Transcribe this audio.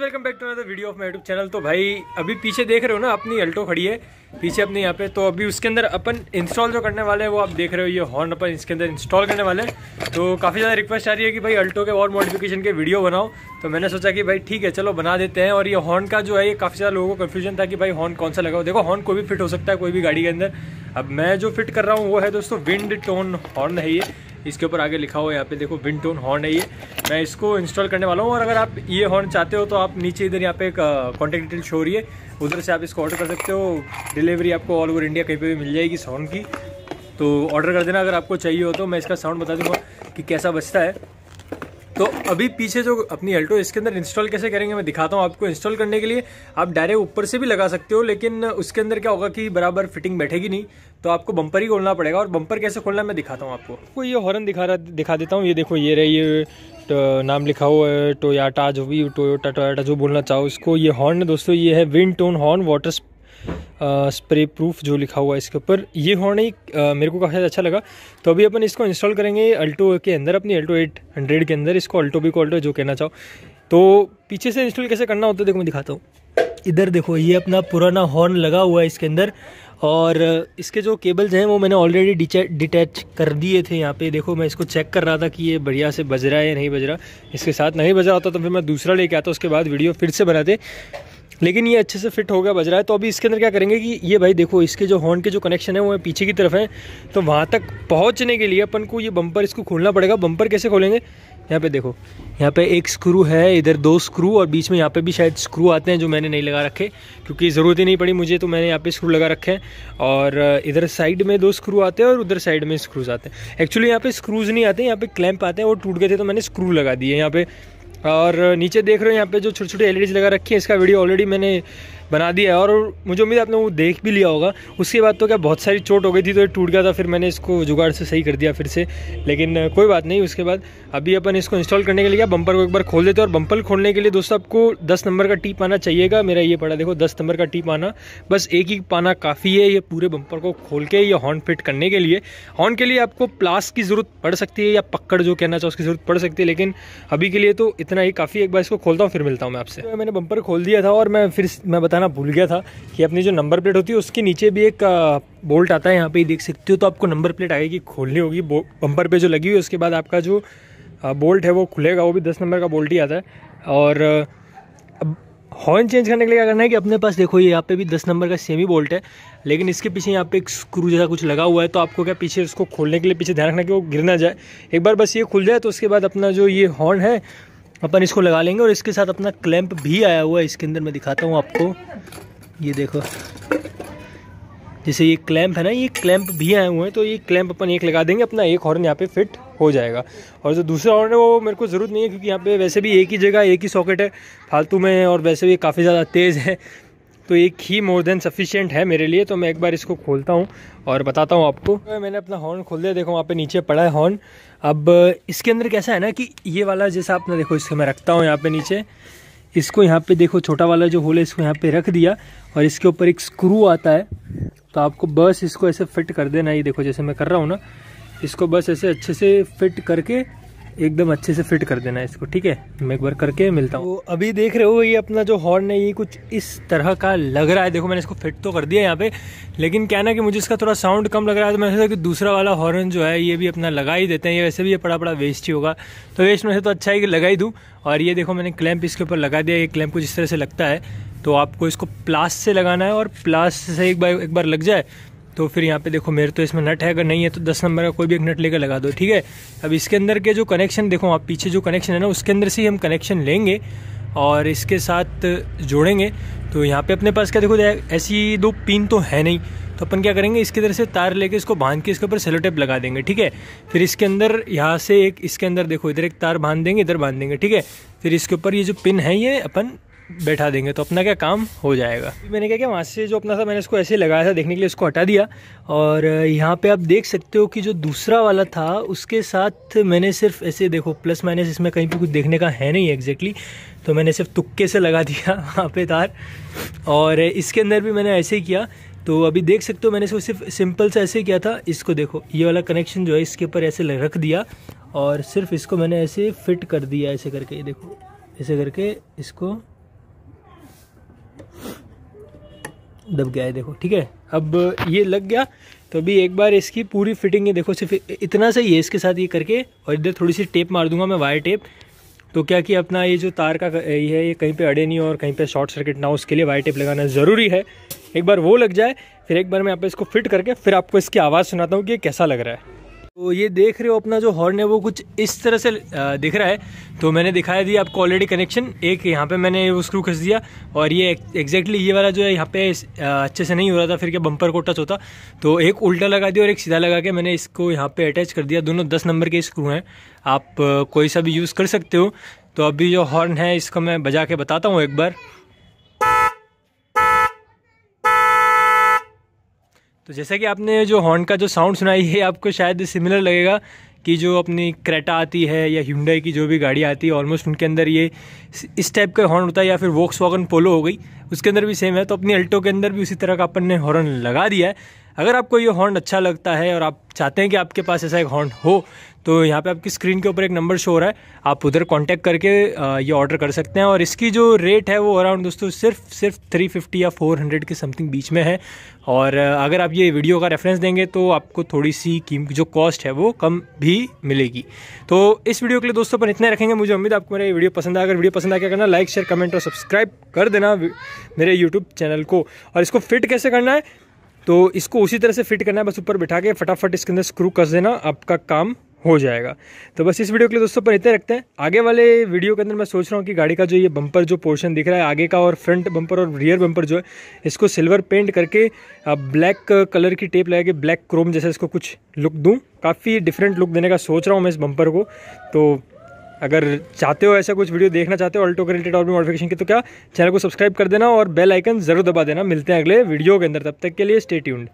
Guys welcome back to another video of my YouTube channel तो भाई, अभी पीछे देख रहे हो ना, अपनी अल्टो खड़ी है, पीछे अपने यहाँ पे। तो अभी उसके अंदर अपन इंस्टॉल जो करने वाले हैं, वो आप देख रहे हो, ये हॉर्न अपन इसके अंदर इंस्टॉल करने वाले हैं। तो काफ़ी ज़्यादा रिक्वेस्ट आ रही है कि भाई, अल्टो के और मॉडिफिकेशन के वीडियो बनाओ। तो मैंने सोचा कि भाई, ठीक है, चलो बना देते हैं। और ये हॉर्न का जो है, ये काफ़ी ज़्यादा लोगों को कन्फ्यूज़न था कि भाई हॉर्न कौन सा लगाओ देखो हॉर्न कोई भी फिट हो सकता है कोई भी गाड़ी के अंदर। अब मैं जो फिट कर रहा हूँ, वो है दोस्तों विंड टोन हॉर्न है ये। इसके ऊपर आगे लिखा हुआ है, यहाँ पे देखो विन टोन हॉर्न है ये। मैं इसको इंस्टॉल करने वाला हूँ, और अगर आप ये हॉर्न चाहते हो तो आप नीचे इधर यहाँ पे एक कॉन्टैक्ट डिटेल शो रही है। उधर से आप इसको ऑर्डर कर सकते हो। डिलीवरी आपको ऑल ओवर इंडिया कहीं पर भी मिल जाएगी साउंड की। तो ऑर्डर कर देना अगर आपको चाहिए हो तो। मैं इसका साउंड बता दूँगा कि कैसा बचता है। तो अभी पीछे जो अपनी अल्टो इसके अंदर इंस्टॉल कैसे करेंगे मैं दिखाता हूँ आपको इंस्टॉल करने के लिए। आप डायरेक्ट ऊपर से भी लगा सकते हो, लेकिन उसके अंदर क्या होगा कि बराबर फिटिंग बैठेगी नहीं तो आपको बम्पर ही खोलना पड़ेगा। और बम्पर कैसे खोलना मैं दिखाता हूँ आपको। आपको ये हॉर्न दिखा रहा, दिखा देता हूँ। ये देखो, ये रही, ये तो नाम लिखा हुआ है टोयाटा जो भी टोयोटा टोयाटा जो बोलना चाहो इसको ये हॉर्न दोस्तों, ये है wind tone horn water spray proof जो लिखा हुआ है इसके ऊपर। ये हॉर्न ही मेरे को काफ़ी अच्छा लगा। तो अभी अपन इसको इंस्टॉल करेंगे अल्टो के अंदर, अपनी अल्टो एट हंड्रेड के अंदर। इसको अल्टो भी को अल्टो जो कहना चाहो। तो पीछे से इंस्टॉल कैसे करना होता है, देखो मैं दिखाता हूँ। इधर देखो, ये अपना पुराना हॉर्न लगा हुआ है इसके अंदर। और इसके जो केबल्स हैं, वो मैंने ऑलरेडी डिटैच कर दिए थे यहाँ पे। देखो, मैं इसको चेक कर रहा था कि ये बढ़िया से बज रहा है या नहीं बज रहा। इसके साथ नहीं बज रहा होता तो फिर मैं दूसरा लेके आता उसके बाद वीडियो फिर से बनाते। लेकिन ये अच्छे से फिट हो गया, बज रहा है। तो अभी इसके अंदर क्या करेंगे कि ये भाई देखो, इसके जो हॉर्न के जो कनेक्शन है, वो पीछे की तरफ़ है। तो वहाँ तक पहुँचने के लिए अपन को ये बम्पर इसको खोलना पड़ेगा। बम्पर कैसे खोलेंगे? यहाँ पे देखो, यहाँ पे एक स्क्रू है, इधर दो स्क्रू और बीच में यहाँ पे भी शायद स्क्रू आते हैं जो मैंने नहीं लगा रखे, क्योंकि ज़रूरत ही नहीं पड़ी मुझे तो मैंने यहाँ पे स्क्रू लगा रखे हैं। और इधर साइड में दो स्क्रू आते हैं और उधर साइड में स्क्रूज आते हैं। एक्चुअली यहाँ पे स्क्रूज नहीं आते, यहाँ पे क्लैंप आते हैं, वो टूट गए थे तो मैंने स्क्रू लगा दिए यहाँ पे और नीचे देख रहे हो यहाँ पे जो छोटे छोटे एलईडीज लगा रखी है, इसका वीडियो ऑलरेडी मैंने बना दिया है और मुझे उम्मीद आपने वो देख भी लिया होगा। उसके बाद तो क्या बहुत सारी चोट हो गई थी तो ये टूट गया था, फिर मैंने इसको जुगाड़ से सही कर दिया फिर से। लेकिन कोई बात नहीं, उसके बाद अभी अपन इसको इंस्टॉल करने के लिए बम्पर को एक बार खोल देते हैं और बम्पर खोलने के लिए दोस्तों आपको दस नंबर का टीप आना चाहिएगा। मेरा ये पड़ा, देखो दस नंबर का टीप आना, बस एक ही पाना काफ़ी है ये पूरे बम्पर को खोल के ये हॉर्न फिट करने के लिए। हॉर्न के लिए आपको प्लास की ज़रूरत पड़ सकती है या पक्कड़ जो कहना चाहो उसकी ज़रूरत पड़ सकती है, लेकिन अभी के लिए तो इतना ही, काफ़ी एक बार इसको खोलता हूँ, फिर मिलता हूँ मैं आपसे। तो मैंने बम्पर खोल दिया था और मैं फिर मैं बताना भूल गया था कि अपनी जो नंबर प्लेट होती है, उसके नीचे भी एक बोल्ट आता है यहाँ पे देख सकते हो तो आपको नंबर प्लेट आएगी, खोलनी होगी बम्पर पे जो लगी हुई उसके बाद आपका जो बोल्ट है वो खुलेगा, वो भी दस नंबर का बोल्ट ही आता है। और अब हॉर्न चेंज करने के लिए क्या करना है कि अपने पास देखो, ये यहाँ पे भी दस नंबर का सेम ही बोल्ट है, लेकिन इसके पीछे यहाँ पे एक स्क्रू जैसा कुछ लगा हुआ है तो आपको क्या पीछे उसको खोलने के लिए पीछे ध्यान रखना कि वो गिर ना जाए। एक बार बस ये खुल जाए तो उसके बाद अपना जो ये हॉर्न है अपन इसको लगा लेंगे और इसके साथ अपना क्लैंप भी आया हुआ है। इसके अंदर मैं दिखाता हूँ आपको। ये देखो। जैसे ये क्लैंप है ना, ये क्लैंप भी आए हुए हैं तो ये क्लैंप अपन एक लगा देंगे, अपना एक हॉर्न यहाँ पे फिट हो जाएगा। और जो दूसरा हॉर्न है, वो मेरे को ज़रूरत नहीं है, क्योंकि यहाँ पे वैसे भी एक ही जगह, एक ही सॉकेट है, फालतू में और वैसे भी काफ़ी ज़्यादा तेज़ है। तो एक ही मोर देन सफिशियंट है मेरे लिए तो मैं एक बार इसको खोलता हूँ और बताता हूँ आपको। तो मैंने अपना हॉर्न खोल दिया, देखो वहाँ पे नीचे पड़ा है हॉर्न अब इसके अंदर कैसा है ना कि ये वाला जैसा आपने देखो, इसको मैं रखता हूँ यहाँ पे नीचे। इसको यहाँ पे देखो, छोटा वाला जो होल है, इसको यहाँ पे रख दिया और इसके ऊपर एक स्क्रू आता है। तो आपको बस इसको ऐसे फिट कर देना ये देखो, जैसे मैं कर रहा हूँ ना, इसको बस ऐसे अच्छे से फिट करके एकदम अच्छे से फिट कर देना इसको, ठीक है? मैं एक बार करके मिलता हूँ। तो अभी देख रहे हो ये अपना जो हॉर्न है, ये कुछ इस तरह का लग रहा है। देखो, मैंने इसको फिट तो कर दिया यहाँ पे, लेकिन क्या ना कि मुझे इसका थोड़ा साउंड कम लग रहा है तो मैंने सोचा कि दूसरा वाला हॉर्न जो है, ये भी अपना लगा ही देते हैं। ये वैसे भी ये पड़ा पड़ा वेस्ट ही होगा। तो वेस्ट में से तो अच्छा है कि लगा ही दूँ। और ये देखो, मैंने क्लैंप इसके ऊपर लगा दिया। ये क्लैंप कुछ इस तरह से लगता है। तो आपको इसको प्लास से लगाना है और प्लास से एक बार एक बार लग जाए तो फिर यहाँ पे देखो, मेरे तो इसमें नट है, अगर नहीं है तो दस नंबर का कोई भी एक नट लेकर लगा दो, ठीक है? अब इसके अंदर के जो कनेक्शन देखो आप पीछे जो कनेक्शन है ना, उसके अंदर से ही हम कनेक्शन लेंगे और इसके साथ जोड़ेंगे। तो यहाँ पे अपने पास क्या, देखो, ऐसी दो पिन तो है नहीं। तो अपन क्या करेंगे, इसके अंदर से तार लेके इसको बाँध के इसके ऊपर सेलोटेप लगा देंगे, ठीक है? फिर इसके अंदर, यहाँ से एक, इसके अंदर देखो, इधर एक तार बाँध देंगे, इधर बाँध देंगे, ठीक है? फिर इसके ऊपर ये जो पिन है, ये अपन बैठा देंगे तो अपना क्या काम हो जाएगा? मैंने क्या किया वहाँ से जो अपना था, मैंने इसको ऐसे लगाया था, देखने के लिए इसको हटा दिया। और यहाँ पे आप देख सकते हो कि जो दूसरा वाला था, उसके साथ मैंने सिर्फ़ ऐसे देखो प्लस माइनस इसमें कहीं पे कुछ देखने का है नहीं एग्जैक्टली तो मैंने सिर्फ़ तुक्के से लगा दिया वहाँ पे तार। और इसके अंदर भी मैंने ऐसे ही किया। तो अभी देख सकते हो मैंने इसको सिर्फ़ सिंपल से ऐसे किया था, इसको देखो, ये वाला कनेक्शन जो है, इसके ऊपर ऐसे रख दिया। और सिर्फ़ इसको मैंने ऐसे फिट कर दिया, ऐसे करके देखो, ऐसे करके इसको दब गया है, देखो, ठीक है? अब ये लग गया तो अभी एक बार इसकी पूरी फिटिंग है देखो, सिर्फ़ इतना सही है इसके साथ ये करके, और इधर थोड़ी सी टेप मार दूँगा मैं वायर टेप तो क्या कि अपना ये जो तार का ये है, ये कहीं पे अड़े नहीं और कहीं पे शॉर्ट सर्किट ना हो उसके लिए वायर टेप लगाना ज़रूरी है। एक बार वो लग जाए, फिर एक बार मैं आप इसको फिट करके, फिर आपको इसकी आवाज़ सुनाता हूँ कि ये कैसा लग रहा है। तो ये देख रहे हो अपना जो हॉर्न है वो कुछ इस तरह से दिख रहा है। तो मैंने दिखाया दिया आपको ऑलरेडी कनेक्शन एक यहाँ पे मैंने वो स्क्रू खस दिया और ये एग्जैक्टली ये वाला जो है यहाँ पे अच्छे से नहीं हो रहा था, फिर क्या बम्पर को टच होता। तो एक उल्टा लगा दिया और एक सीधा लगा के मैंने इसको यहाँ पे अटैच कर दिया। दोनों दस नंबर के स्क्रू हैं। आप कोई सा भी यूज़ कर सकते हो। तो अभी जो हॉर्न है, इसको मैं बजा के बताता हूँ एक बार। तो जैसा कि आपने जो हॉर्न का जो साउंड सुनाई है, आपको शायद सिमिलर लगेगा कि जो अपनी क्रेटा आती है या हिंडई की जो भी गाड़ी आती है ऑलमोस्ट उनके अंदर ये इस टाइप का हॉर्न होता है या फिर वोक्स वॉगन पोलो हो गई, उसके अंदर भी सेम है। तो अपनी अल्टो के अंदर भी उसी तरह का अपन ने हॉर्न लगा दिया है। अगर आपको ये हॉर्न अच्छा लगता है और आप चाहते हैं कि आपके पास ऐसा एक हॉर्न हो तो यहाँ पे आपकी स्क्रीन के ऊपर एक नंबर शो हो रहा है। आप उधर कांटेक्ट करके ये ऑर्डर कर सकते हैं और इसकी जो रेट है वो अराउंड दोस्तों सिर्फ़ सिर्फ़ 350 या 400 के समथिंग बीच में है। और अगर आप ये वीडियो का रेफरेंस देंगे तो आपको थोड़ी सी कीमत जो कॉस्ट है वो कम भी मिलेगी। तो इस वीडियो के लिए दोस्तों पर इतने रखेंगे। मुझे उम्मीद आपको मेरा ये वीडियो पसंद आया। अगर वीडियो पसंद आ क्या करना लाइक शेयर कमेंट और सब्सक्राइब कर देना मेरे यूट्यूब चैनल को। और इसको फिट कैसे करना है? तो इसको उसी तरह से फिट करना है। बस ऊपर बिठा के फटाफट इसके अंदर स्क्रू कस देना। आपका काम हो जाएगा। तो बस इस वीडियो के लिए दोस्तों पर इतने रखते हैं। आगे वाले वीडियो के अंदर मैं सोच रहा हूँ कि गाड़ी का जो ये बम्पर जो पोर्शन दिख रहा है, आगे का और फ्रंट बम्पर और रियर बम्पर जो है, इसको सिल्वर पेंट करके ब्लैक कलर की टेप लगा के ब्लैक क्रोम जैसा इसको कुछ लुक दूँ। काफ़ी डिफरेंट लुक देने का सोच रहा हूँ मैं इस बम्पर को। तो अगर चाहते हो ऐसा कुछ वीडियो देखना चाहते हो ऑल्टो के रिलेटेड और भी मॉडिफिकेशन की तो क्या? चैनल को सब्सक्राइब कर देना और बेल आइकन ज़रूर दबा देना। मिलते हैं अगले वीडियो के अंदर। तब तक के लिए स्टे ट्यून्ड